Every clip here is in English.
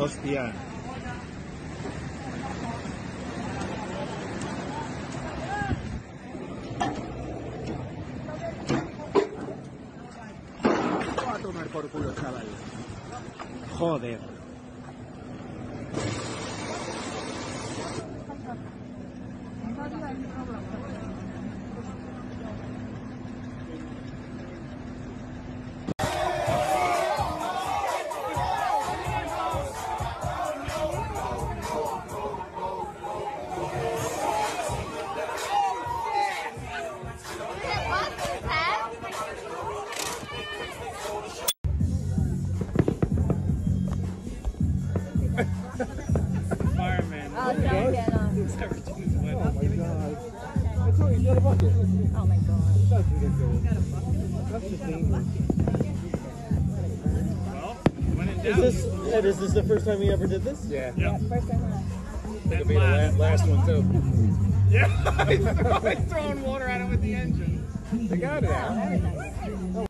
Hostia. Va a tomar por culo, chaval. Joder. Is this Ed, is this the first time you ever did this? Yeah. Yeah. First time around. It'll be the la- last one too. Yeah. He's throwing water at it with the engine. They got it Oh, out.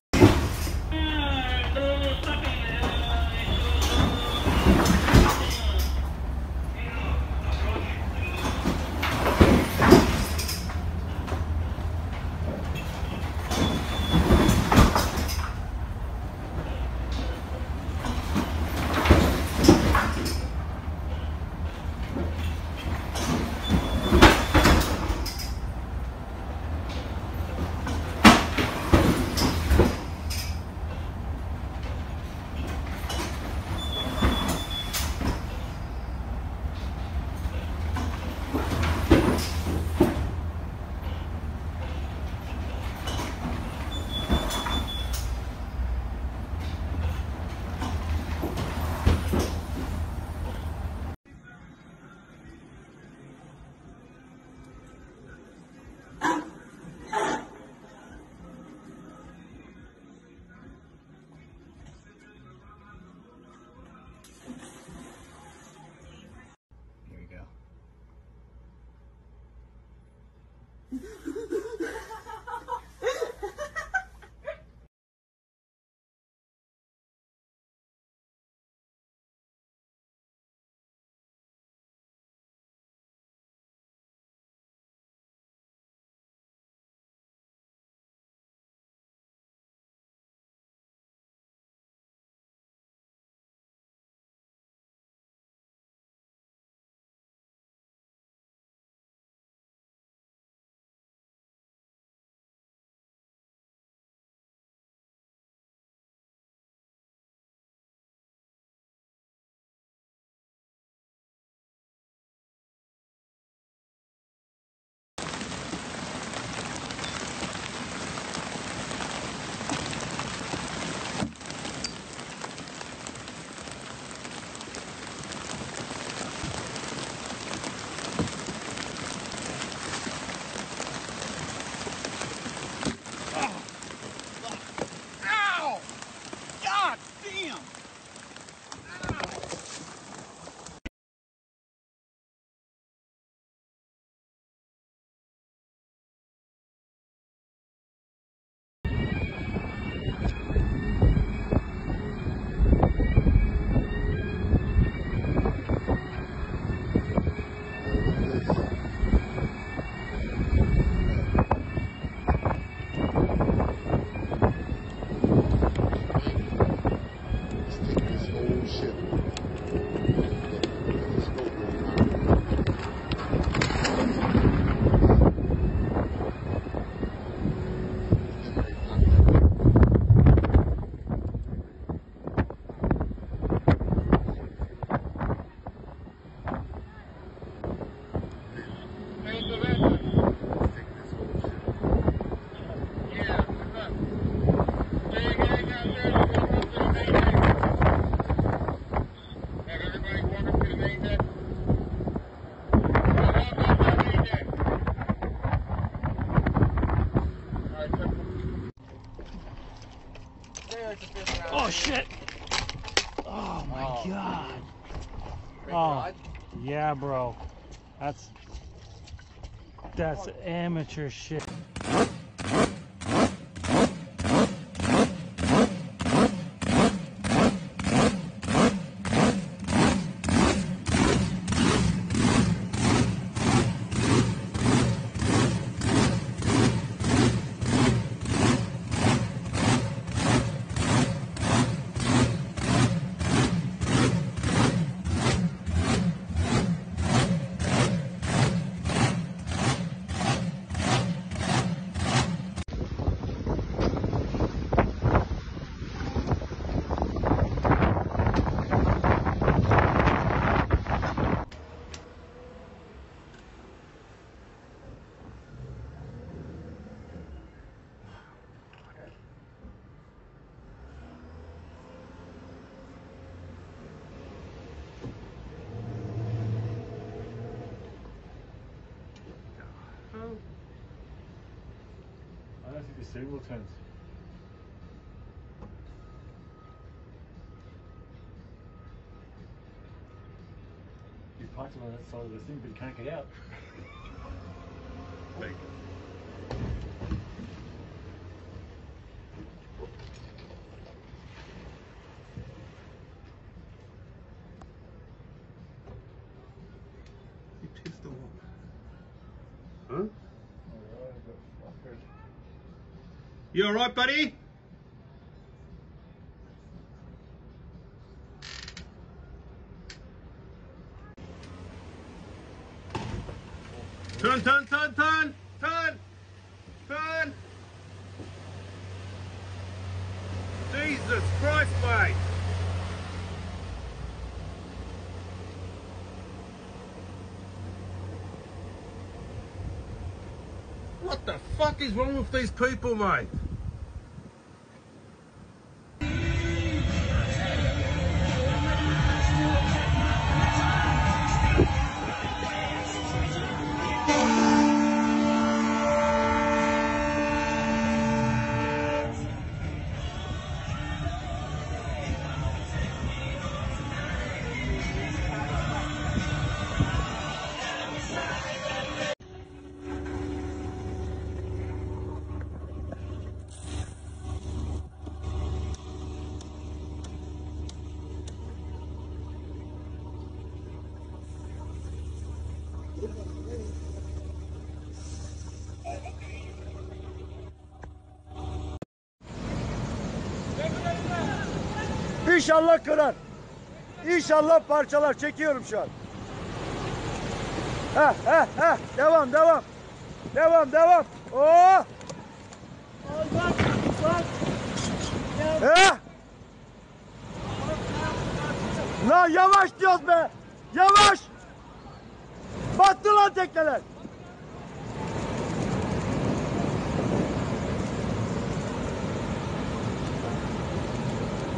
That's amateur shit. Singletons. You parked on that side of the thing, but you can't get out. Thank you. You pissed them off. Huh? You alright, buddy? Turn, turn, turn, turn, turn, turn. Jesus Christ, mate. What the fuck is wrong with these people, mate? İnşallah kırar. İnşallah parçalar. Çekiyorum şu an. Heh heh heh. Devam devam. Devam devam. Oo. Heh. Lan yavaş diyoruz be. Yavaş. Battı lan tekneler.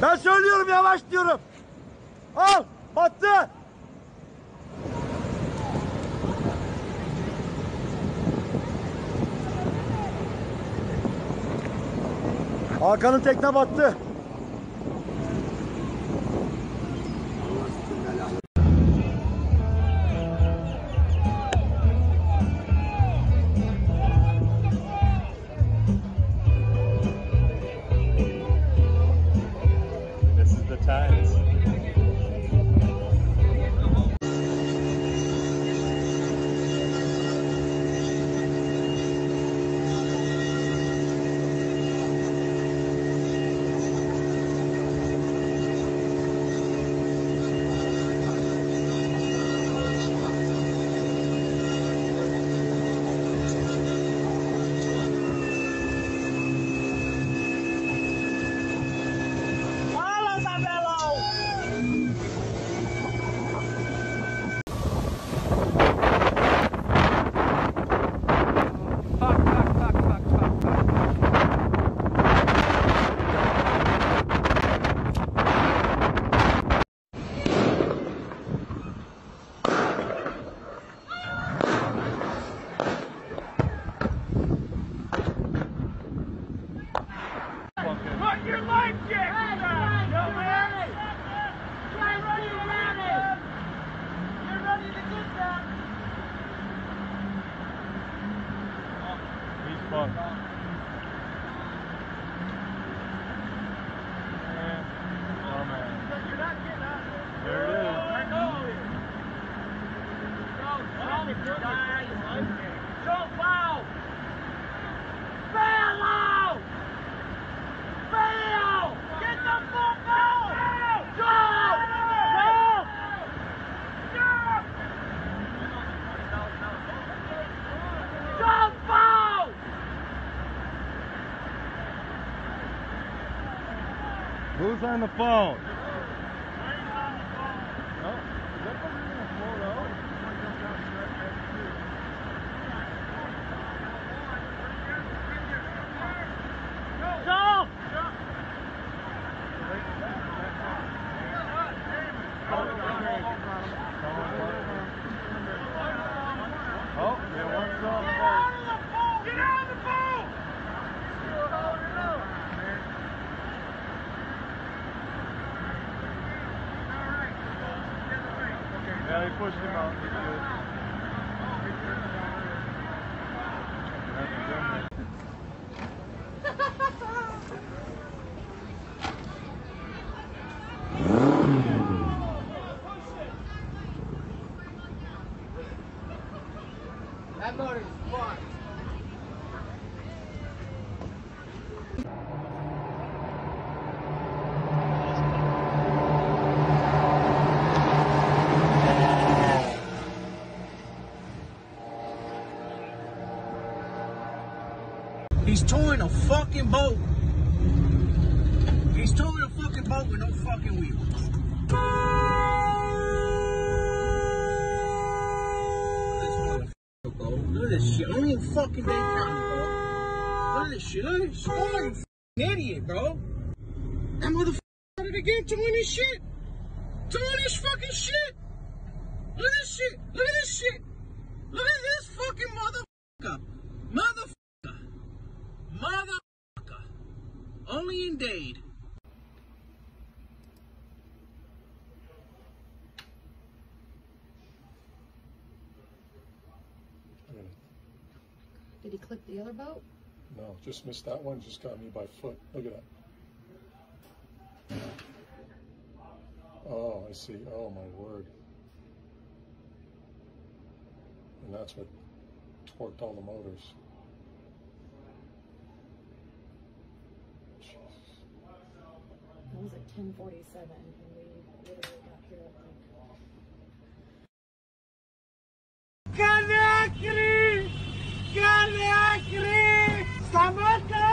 Ben söylüyorum yavaş diyorum. Al battı. Hakan'ın tekne battı. On the phone? Jump! Oh, yeah, one's on the Get out of the boat! Get out of the boat! Yeah, he pushed him out. He's good. That's good. That motor's fucked. He's towing a fucking boat. He's towing a fucking boat with no fucking wheels. Look at this shit. I'm in fucking Dade County, bro. Look at this shit. Look at this. Oh, you idiot, bro. That motherfucker started again towing this shit. Towing this fucking shit. Look at this shit. Look at this shit. Look at this fucking motherfucker. Motherfucker. Motherfucker. Only in Dade. Did he click the other boat? No, just missed that one. Just got me by foot. Look at that. Oh, I see. Oh, my word. And that's what torqued all the motors. Jesus. It was at 1047 and we literally got here at like Canacri! Canacri! Samata!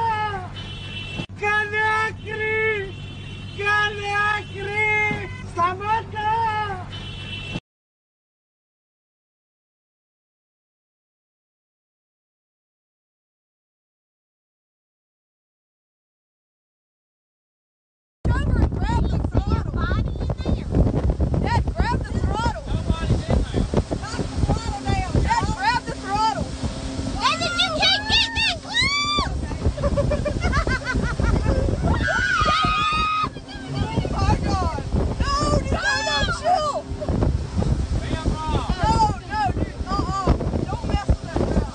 Canacri! Canacri! Samata! over and grab the throttle. Dad, grab the throttle. Nobody's in there. Knock the throttle down. Dad, grab the throttle. David, you can't get that Oh my God! No, dude, no, no, chill. No, no, dude, uh-uh. Don't mess with that now.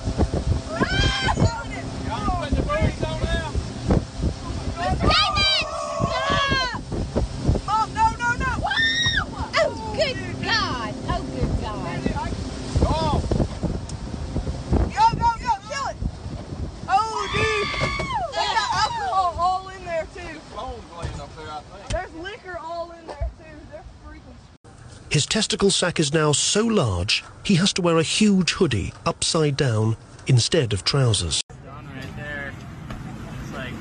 Ah, doing it. Y'all putting the booties on now? David! Stop! Oh, no, no, no! Oh, good God! Oh, good God! Go! Go, go, go! Kill it! Oh, dude! They got alcohol all in there, too. Phone's laying up there, I think. There's liquor all in there, too. They're freaking... His testicle sac is now so large he has to wear a huge hoodie upside down instead of trousers. Right there. It's like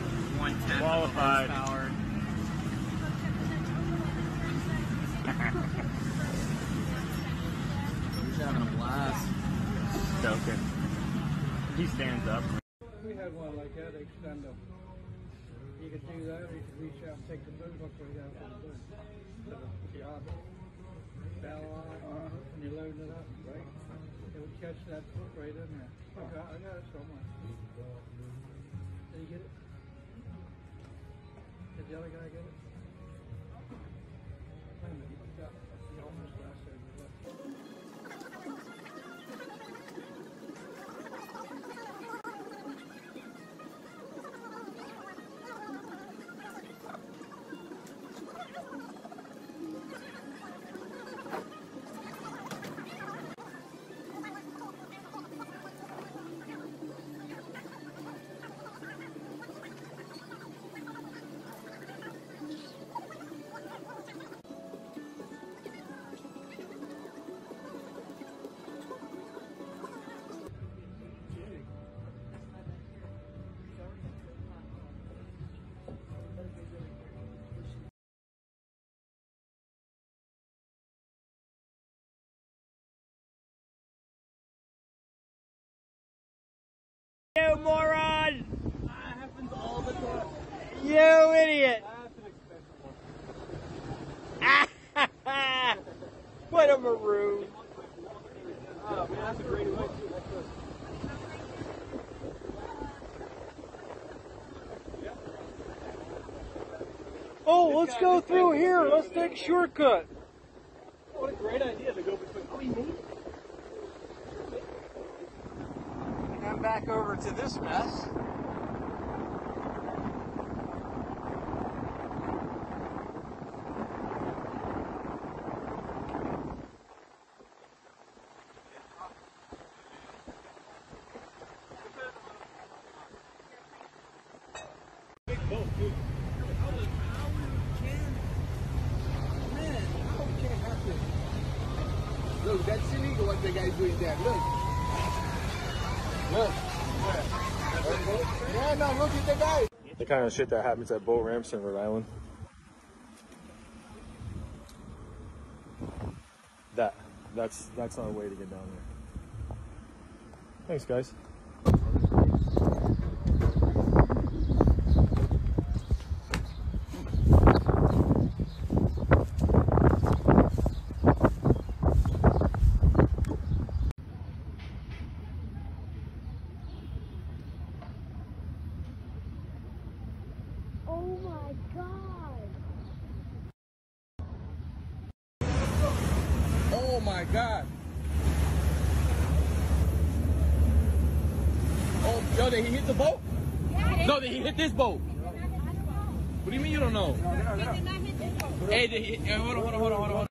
one tenth Qualified. horsepower. He's having a blast. Joking. He stands up. We had one like that, extend them. You could do that, you could reach out and take the boot hook right out of the boot. The job. Bow on, and you're loading it up, right? It would catch that hook right in there. I got, I got it somewhere. Did you get it? Did the other guy get it? You idiot! what a maroon! Oh, let's go through here. Let's take a shortcut. What a great idea to go between we made it. And I'm back over to this mess. Illegal what the guy's doing there. Look. Look. Yeah, no, look at the guy. The kind of shit that happens at boat ramps in Rhode Island. That that's that's not a way to get down there. Thanks, guys. Oh my god. Oh my god. Oh, yo, did he hit the boat? No, did he hit this boat? What do you mean you don't know? Hey, did he, eh, hold on, hold on, hold on, hold on.